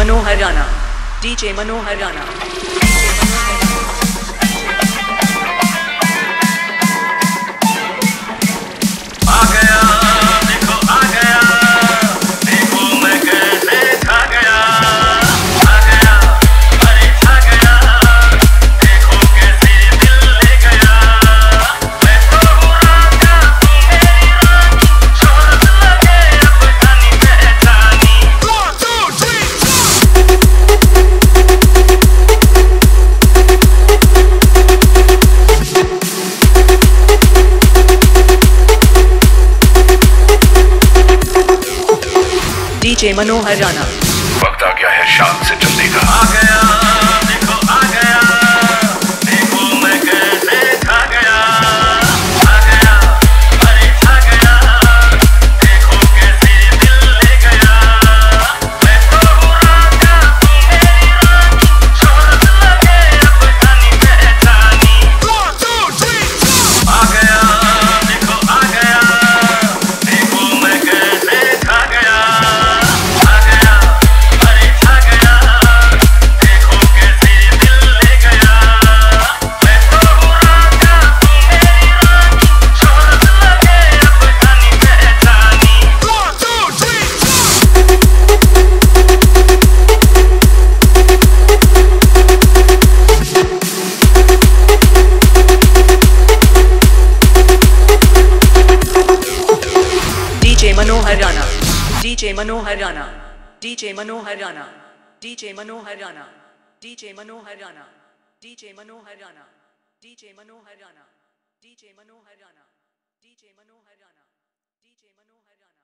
मनोहर Rana DJ Manohar Rana. Manohar Rana. वक्त आ गया है शाम से चलने का। Manohar Rana DJ Manohar Rana DJ Manohar Rana DJ Manohar Rana DJ Manohar Rana DJ Manohar Rana DJ Manohar Rana DJ Manohar Rana DJ Manohar Rana DJ Manohar Rana DJ Manohar Rana